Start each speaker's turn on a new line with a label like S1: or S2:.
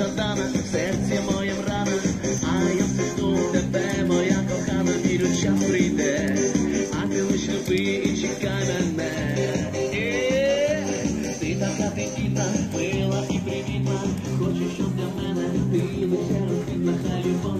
S1: Богдана, в серці моєм рана, а я втекну тебе, моя кохана, вірю, час прийде, а ти лиш люби і чекай мене. Е, Ти така тихіта, мила і привітна, хочеш, щоб для мене ти лише розквітна, хай любов